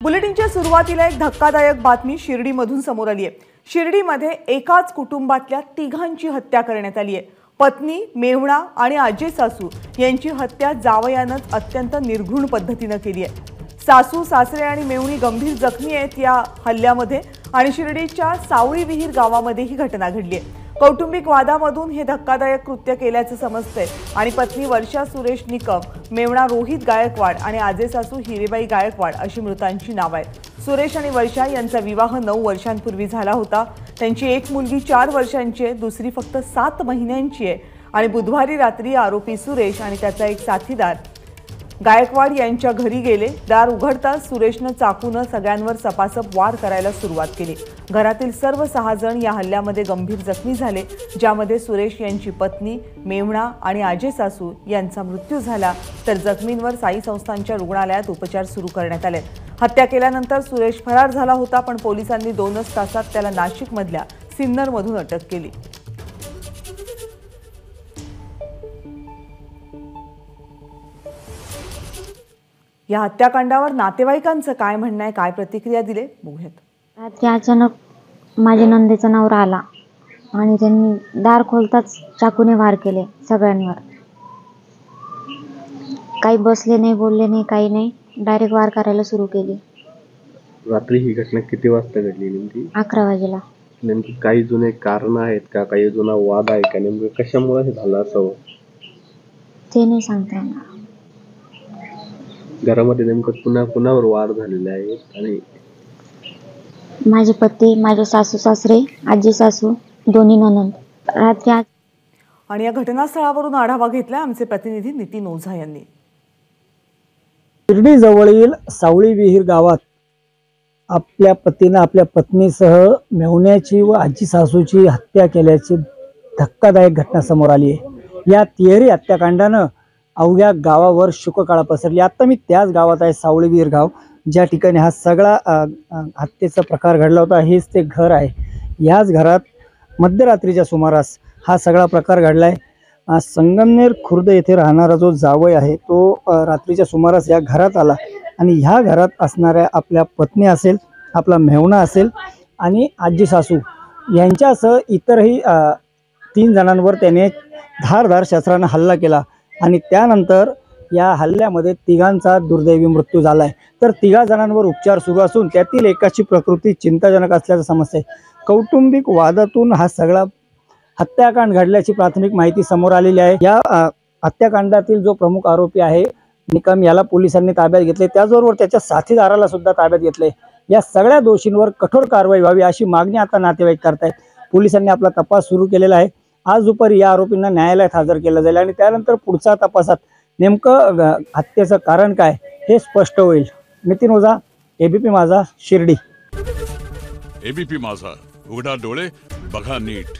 बुलेटिनच्या सुरुवातीला एक धक्कादायक बातमी शिर्डीमधून समोर आली आहे शिर्डीमध्ये एकाच कुटुंबातल्या तिघांची हत्या करण्यात आली आहे पत्नी मेहुणा आणि आजे सासू यांची हत्या जावयानंच अत्यंत निर्घृण पद्धतीनं केली आहे सासू सासरे आणि मेहुणी गंभीर जखमी आहेत या हल्ल्यामध्ये आणि शिर्डीच्या सावळी विहीर गावामध्ये ही घटना घडली आहे कौटुंबिक वादामधून हे धक्कादायक कृत्य केल्याचं समजतंय. आणि पत्नी वर्षा सुरेश निकम मेवणा रोहित गायकवाड आणि आजे सासू हिरेबाई गायकवाड अशी मृतांची नावं आहेत. सुरेश आणि वर्षा यांचा विवाह नऊ वर्षांपूर्वी झाला होता. त्यांची एक मुलगी चार वर्षांची आहे दुसरी फक्त सात महिन्यांची आहे. आणि बुधवारी रात्री आरोपी सुरेश आणि त्याचा एक साथीदार गायकवाड यांच्या घरी गेले. दार उघडताच सुरेशनं चाकूनं सगळ्यांवर सपासप वार करायला सुरुवात केली. घरातील सर्व सहा जण या हल्ल्यामध्ये गंभीर जखमी झाले ज्यामध्ये सुरेश यांची पत्नी मेवणा आणि आजे सासू यांचा मृत्यू झाला. तर जखमींवर साई संस्थांच्या रुग्णालयात उपचार सुरू करण्यात आले. हत्या केल्यानंतर सुरेश फरार झाला होता पण पोलिसांनी दोनच तासात त्याला नाशिकमधल्या सिन्नरमधून अटक केली. या हत्याकांडावर नातेवाईकांचं काय म्हणणं आहे काय प्रतिक्रिया दिले बघूयात. रात्री अचानक माझ्या नंदेचा नवरा आला आणि त्यांनी दार खोलताच चाकूने वार केले सगळ्यांवर. काही बसले नाही बोलले नाही काही नाही डायरेक्ट वार करायला सुरू केली. रात्री ही घटना किती वाजता घडली नेमकी? अकरा वाजेला. नेमकी काही जुने कारण आहेत का? काही जुना वाद आहे का? नेमकं कशामुळे हे झालं असावं ते नाही सांगता येणार. घरामध्ये नेमकं कुणा कुणावर वाद झालेले आहेत आणि माझे पती माझे सासू सासरे आजी सासू दोन्ही ननंद रात्री आणि या घटनास्थळावरून आढावा घेतला आमचे प्रतिनिधी नितीन ओझा यांनी. शिर्डी जवळील सावळी विहीर गावात आपल्या पतीनं आपल्या पत्नीसह मेहुण्याची व आजी सासूची हत्या केल्याची धक्कादायक घटना समोर आली आहे. या तिहेरी हत्याकांडानं अवघ्या गावावर शुककाळा पसरली. आत्ता मी त्याच गावात आहे सावळीवीर गाव. ज्या ठिकाणी हा सगळा हत्येचा प्रकार घडला होता हेच ते घर आहे. याच घरात मध्यरात्रीच्या सुमारास हा सगळा प्रकार घडला आहे संगमनेर खुर्द येथे राहणारा जो जावई आहे तो रात्रीच्या सुमारास या घरात आला. आणि ह्या घरात असणाऱ्या आपल्या पत्नी असेल आपला मेहुणा असेल आणि आजी सासू यांच्यासह इतरही तीन जणांवर त्याने धारधार शस्त्रानं हल्ला केला. आणि त्यानंतर या हल्ल्यामध्ये तिघांचा दुर्दैवी मृत्यू झाला आहे तर तिघा जणांवर उपचार सुरू असून त्यातील एकाची प्रकृती चिंताजनक असल्याचं समजते कौटुंबिक वादातून हा सगळा हत्याकांड घडल्याची प्राथमिक माहिती समोर आलेली आहे. या हत्याकांडातील जो प्रमुख आरोपी आहे निकम याला पोलिसांनी ताब्यात घेतले त्याचबरोबर त्याच्या साथीदाराला सुद्धा ताब्यात घेतले या सगळ्या दोषींवर कठोर कारवाई व्हावी अशी मागणी आता नातेवाईक करतायत. पोलिसांनी आपला तपास सुरू केलेला आहे. आज दुपारी या आरोपींना न्यायालयात हजर केलं जाईल आणि त्यानंतर पुढच्या तपासात नेमकं हत्येचं कारण काय हे स्पष्ट होईल. नितीन ओझा एबीपी माझा शिर्डी. एबीपी माझा उघडा डोळे बघा नीट.